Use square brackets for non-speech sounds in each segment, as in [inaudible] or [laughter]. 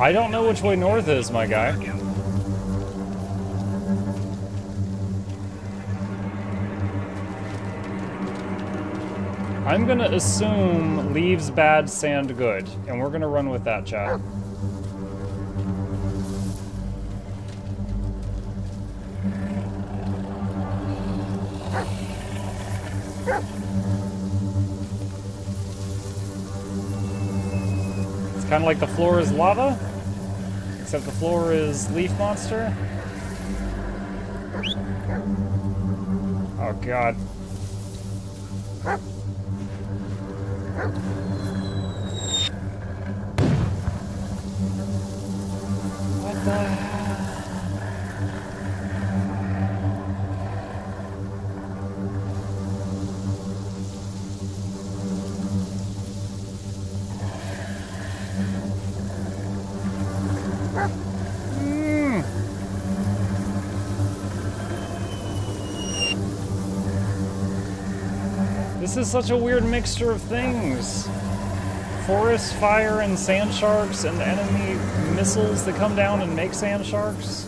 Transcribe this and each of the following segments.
I don't know which way north is, my guy. I'm gonna assume leaves bad, sand good, and we're gonna run with that, chat. It's kind of like the floor is lava, except the floor is leaf monster. Oh god. This is such a weird mixture of things. Forest fire and sand sharks and enemy missiles that come down and make sand sharks.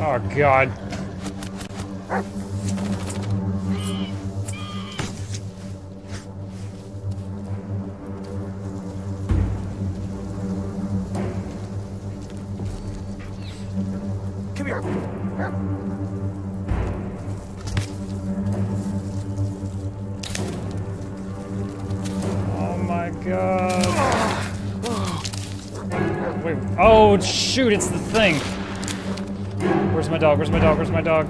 Oh god. God. Wait. Oh shoot, it's the thing. Where's my dog? Where's my dog? Where's my dog?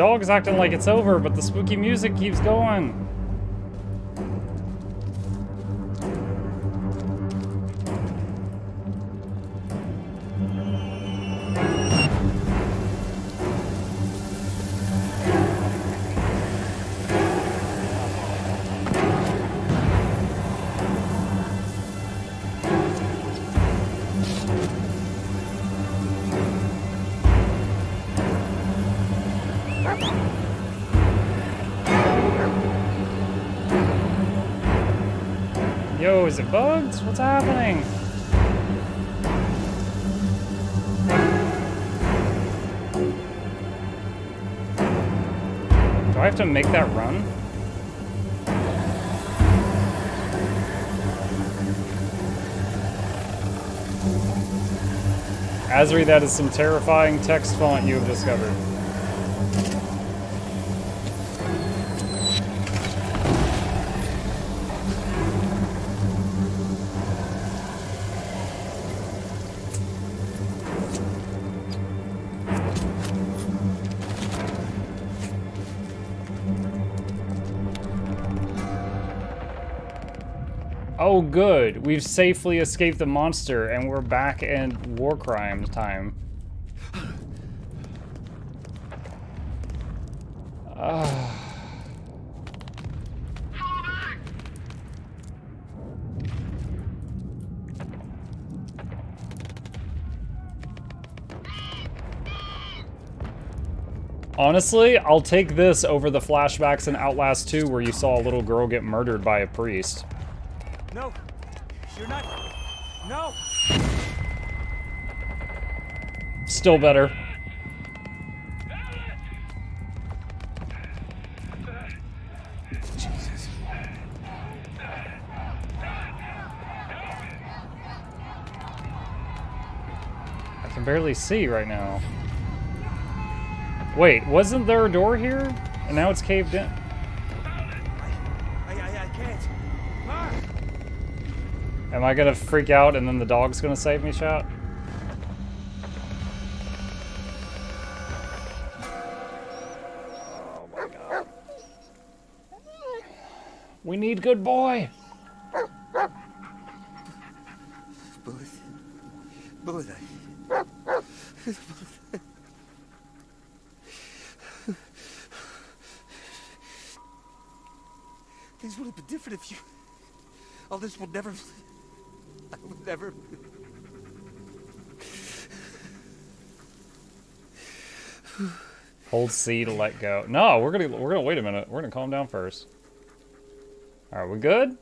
Dog's acting like it's over, but the spooky music keeps going. Yo, is it bugged? What's happening? Do I have to make that run? Azri, that is some terrifying text font you have discovered. Oh good, we've safely escaped the monster and we're back in war crimes time. Ah. Honestly, I'll take this over the flashbacks in Outlast 2 where you saw a little girl get murdered by a priest. No. You're not. No. Still better. Jesus. I can barely see right now. Wait, wasn't there a door here? And now it's caved in? I, I, I can't. Ah! Am I gonna freak out and then the dog's gonna save me, chat? Oh my god. We need good boy! Bullet. Bullet. Things would have been different if you. All this would never. Never. Hold C to let go. No, we're gonna we're gonna wait a minute. We're gonna calm down first. Are we good?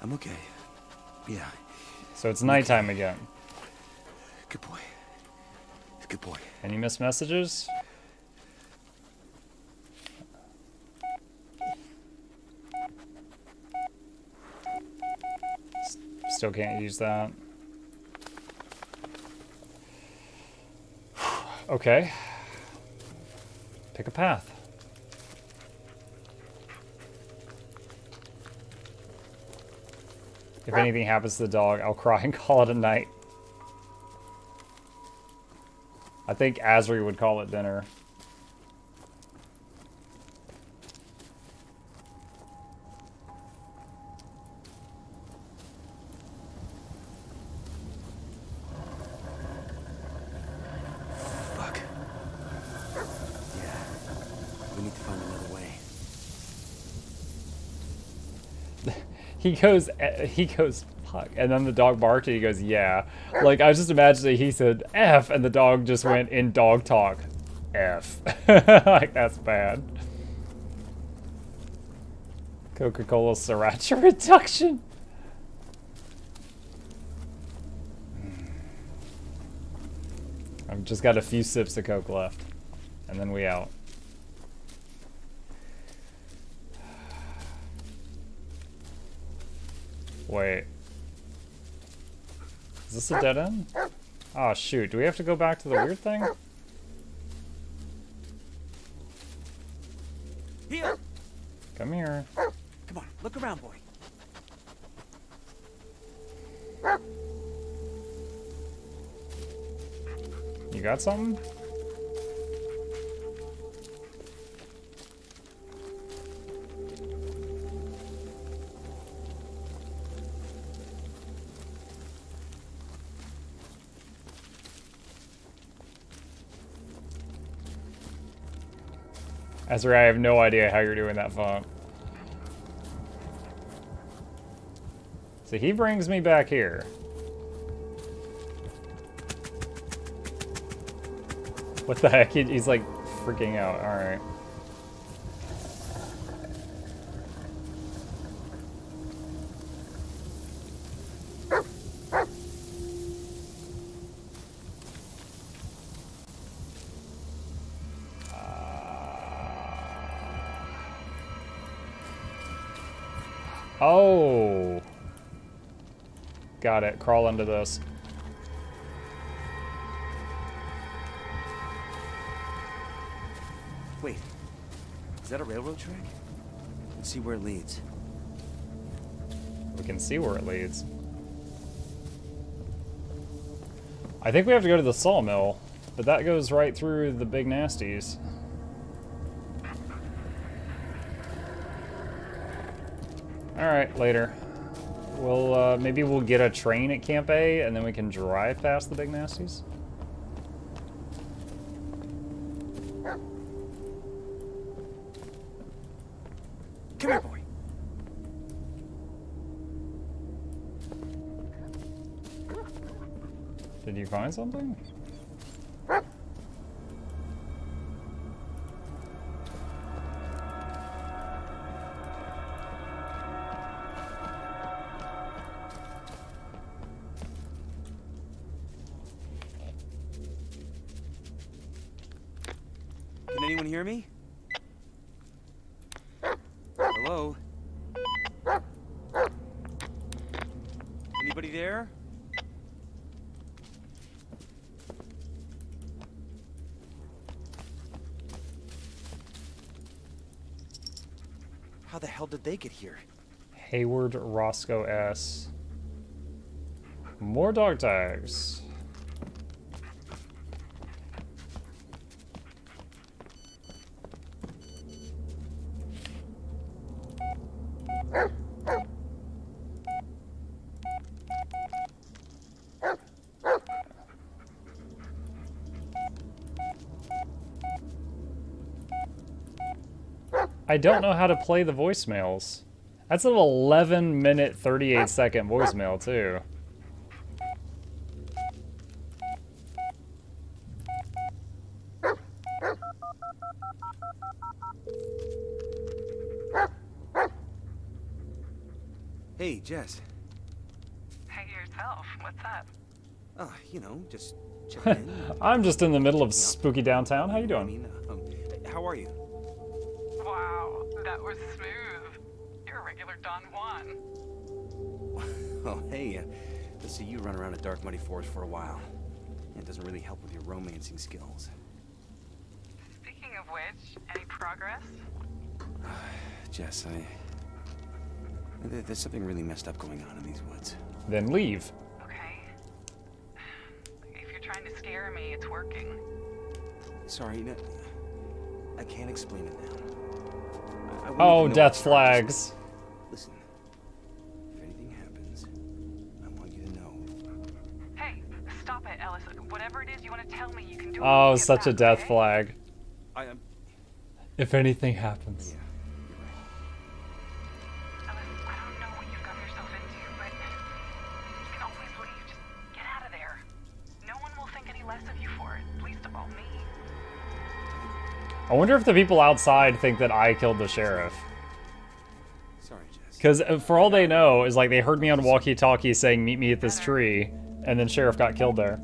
I'm okay. Yeah. So it's nighttime again. Good boy. Good boy. Any missed messages? S- Still can't use that. [sighs] Okay. Pick a path. If anything happens to the dog, I'll cry and [laughs] call it a night. I think Asri would call it dinner. Fuck. Yeah. We need to find another way. He goes, eh, he goes, fuck. And then the dog barked and he goes, yeah. Like, I was just imagining he said F and the dog just went in dog talk. F. [laughs] like, that's bad. Coca-Cola sriracha [laughs] reduction. I've just got a few sips of Coke left. And then we out. Wait. Is this a dead end? Oh shoot, do we have to go back to the weird thing? Here. Come here. Come on. Look around, boy. You got something? Ezra, I have no idea how you're doing that font. So he brings me back here. What the heck? He's like freaking out. Alright. Oh. Got it. Crawl into this. Wait. Is that a railroad track? Let's see where it leads. We can see where it leads. I think we have to go to the sawmill, but that goes right through the big nasties. Alright, later. Well, uh, maybe we'll get a train at Camp A, and then we can drive past the big nasties. Come here, boy. Did you find something? Anyone hear me? Hello? Anybody there? How the hell did they get here? Hayward Roscoe S. More dog tags. I don't know how to play the voicemails. That's an 11 minute 38 second voicemail too. Hey, Jess. Hey yourself, what's up? Ah, you know, just [laughs] checking in. I'm just in the middle of spooky downtown. How you I doing? mean, um, how are you? Wow, that was smooth. You're a regular Don Juan. [laughs] Oh, hey, uh, let's see you run around a dark, muddy forest for a while. It doesn't really help with your romancing skills. Speaking of which, any progress? [sighs] Jess, I... There's something really messed up going on in these woods. Then leave. Okay. If you're trying to scare me, it's working. Sorry, no, I can't explain it now. I- I wouldn't Oh, oh death where to start. flags. Listen, if anything happens, I want you to know. Hey, stop it, Ellis. Whatever it is you want to tell me, you can do it. Oh, such a death flag. I am. If anything happens. Wonder if the people outside think that I killed the sheriff. Sorry, Jess. Because uh, for all they know, is like they heard me on walkie-talkie saying, meet me at this tree, and then sheriff got killed there.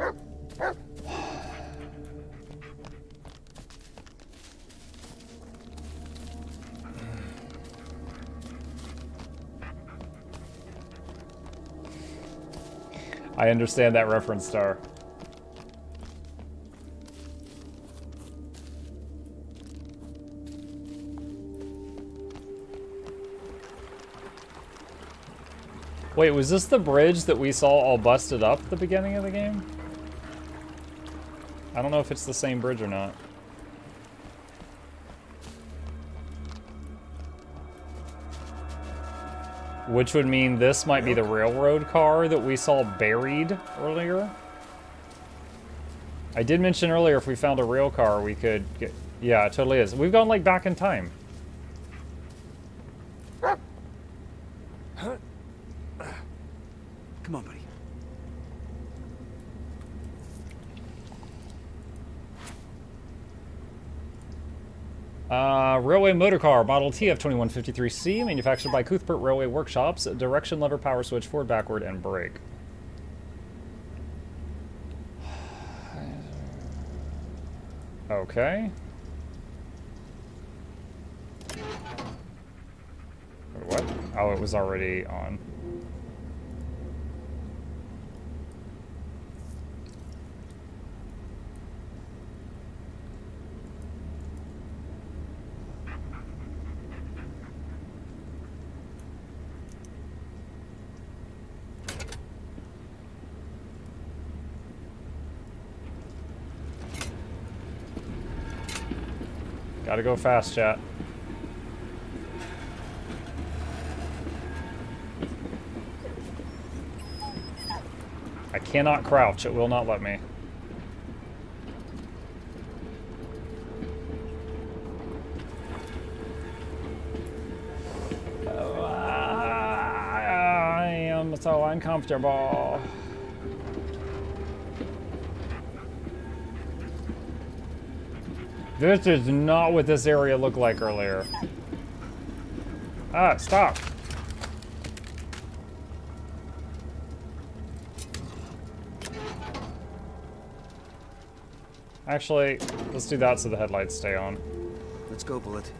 [sighs] I understand that reference, Star. Wait, was this the bridge that we saw all busted up at the beginning of the game? I don't know if it's the same bridge or not. Which would mean this might be the railroad car that we saw buried earlier. I did mention earlier if we found a rail car we could get... Yeah, it totally is. We've gone like back in time. Come on, buddy. Motor car, model TF2153C, manufactured by Cuthbert Railway Workshops. Direction lever, power switch, forward, backward, and brake. Okay. What? Oh, it was already on. Gotta go fast, chat. I cannot crouch. It will not let me. Oh, I am so uncomfortable. This is not what this area looked like earlier. Ah, stop. Actually, let's do that so the headlights stay on. Let's go, Bullet.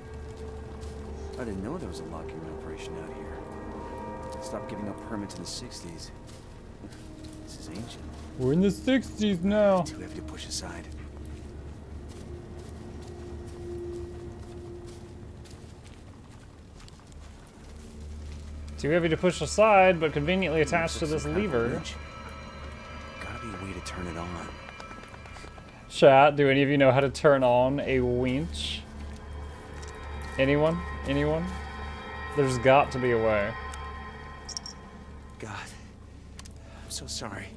I didn't know there was a locking operation out here. Stop giving up permits in the 60s. This is ancient. We're in the 60s now. Too heavy to push aside. Too heavy to push aside, but conveniently attached to this some kind of a lever. Gotta be a way to turn it on. Chat, do any of you know how to turn on a winch? Anyone? Anyone? There's got to be a way. God. I'm so sorry.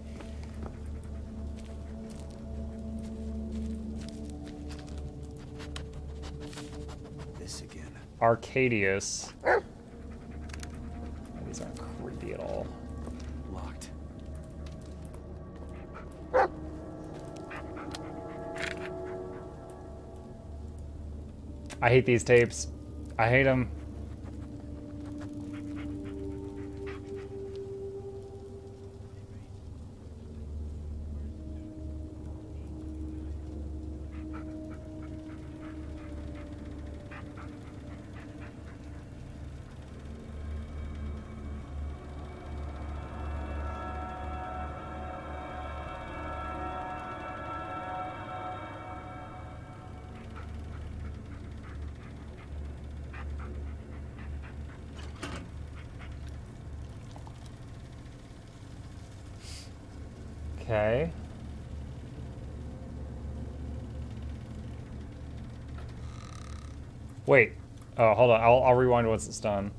This again. Arcadius. I hate these tapes. I hate them. Okay. Wait. Oh, hold on. I'll, I'll rewind once it's done.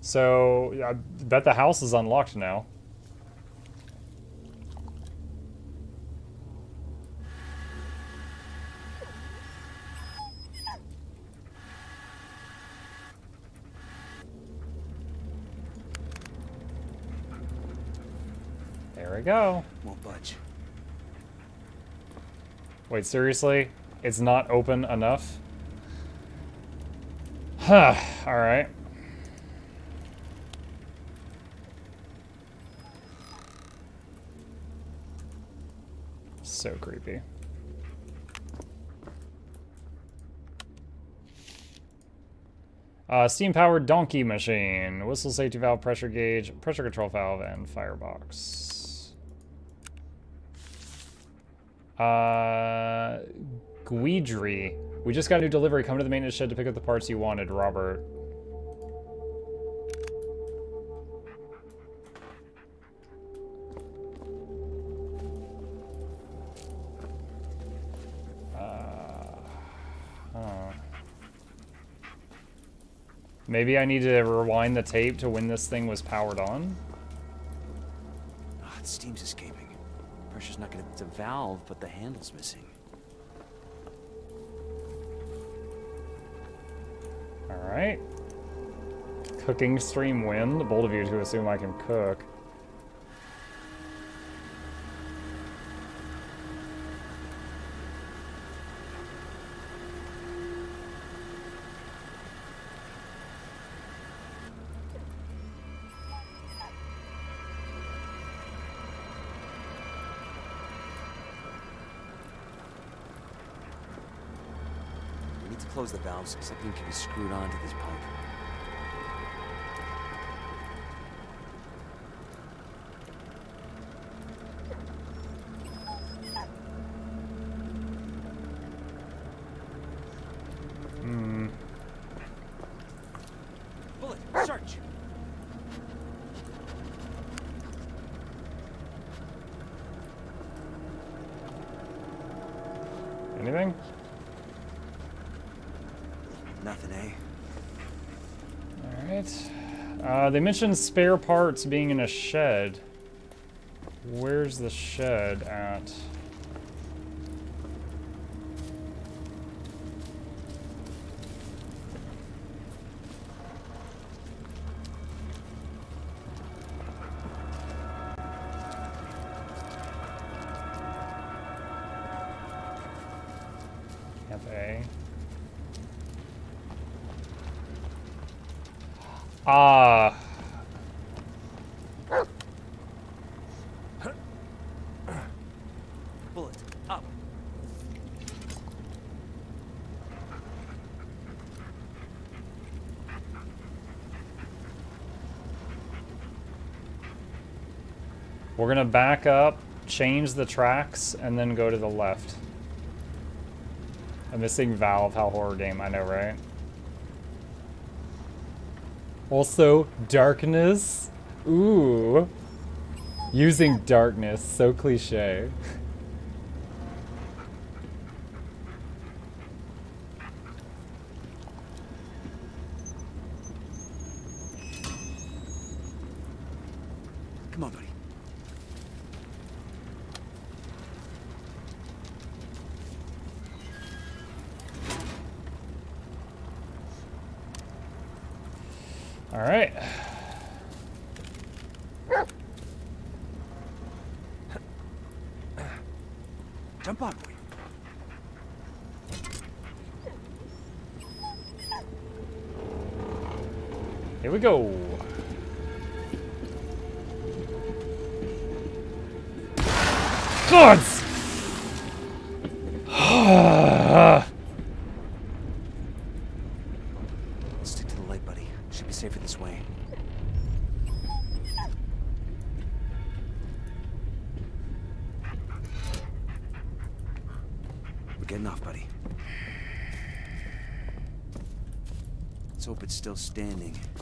So, I bet the house is unlocked now. There we go. Won't budge. Wait, seriously? It's not open enough? Huh, alright. So creepy. Uh, steam-powered donkey machine, whistle safety valve, pressure gauge, pressure control valve, and firebox. Uh, Guidry. We just got a new delivery. Come to the maintenance shed to pick up the parts you wanted, Robert. Uh. Maybe I need to rewind the tape to when this thing was powered on? Ah, the steam's escaping. Pressure's not gonna. It's a valve, but the handle's missing. Alright. Cooking stream win. Bold of you to assume I can cook. Close the valves. Something can be screwed onto this pipe. Nothing, eh? Alright. Uh, they mentioned spare parts being in a shed. Where's the shed at? We're gonna back up, change the tracks, and then go to the left. A missing valve, how horror game, I know, right? Also, darkness. Ooh. Using darkness, so cliche. [laughs] Come on, buddy. All right. Jump on, boy. Here we go. Gods! Stick to the light, buddy. Should be safer this way. We're getting off, buddy. Let's hope it's still standing.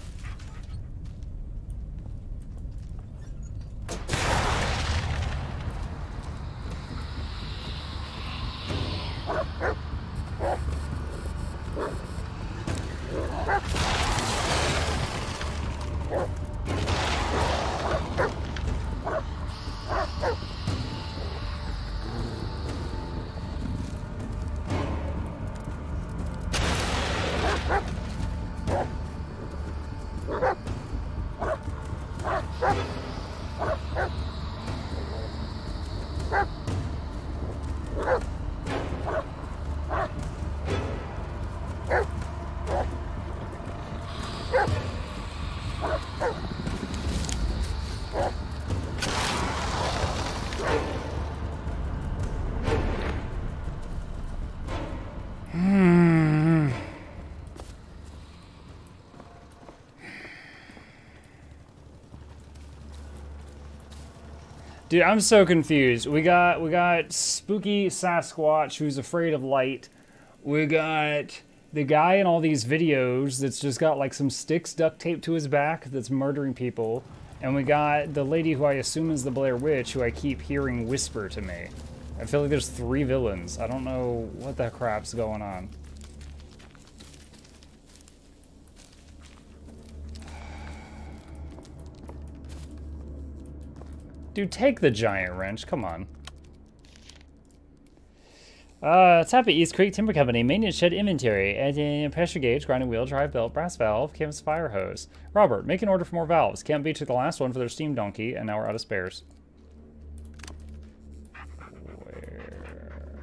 Dude, I'm so confused. We got we got spooky Sasquatch who's afraid of light. We got the guy in all these videos that's just got like some sticks duct taped to his back that's murdering people. And we got the lady who I assume is the Blair Witch who I keep hearing whisper to me. I feel like there's three villains. I don't know what the crap's going on. Dude, take the giant wrench. Come on. Uh, tap at East Creek Timber Company, maintenance shed inventory, adding pressure gauge, grinding wheel, drive belt, brass valve, canvas fire hose. Robert, make an order for more valves. Camp B took the last one for their steam donkey, and now we're out of spares. Where?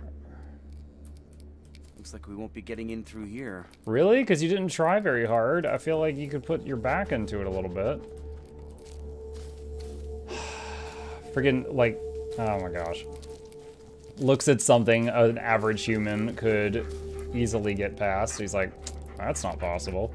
Looks like we won't be getting in through here. Really? Because you didn't try very hard. I feel like you could put your back into it a little bit. Friggin' like, oh my gosh. Looks at something an average human could easily get past. He's like, that's not possible.